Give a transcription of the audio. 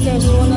sisters.